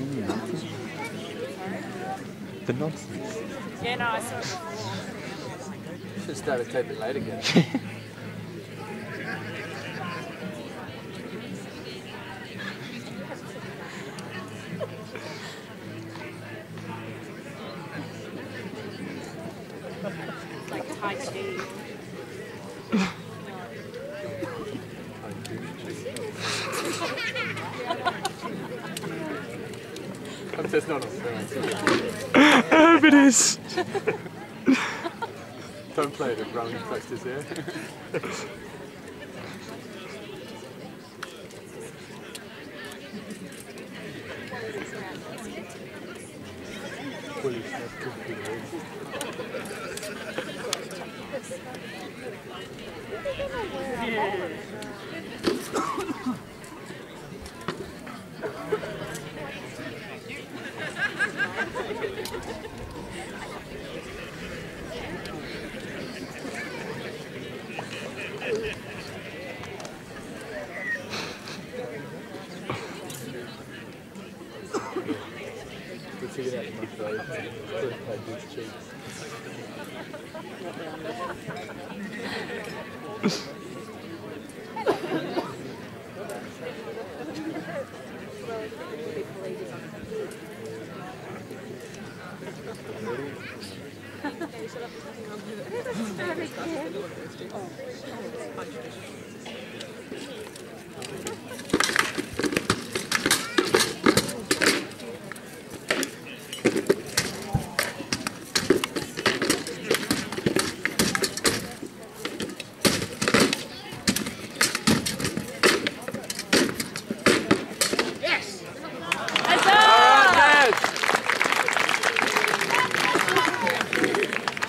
the nonsense? The nonsense. Yeah, no, I saw it before. Should start a tape it late again. Like Tai Chi. Film. I it is. Don't play it at running practice here. We figured out the month though. Couldn't play boots cheap.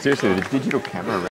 Seriously, the digital camera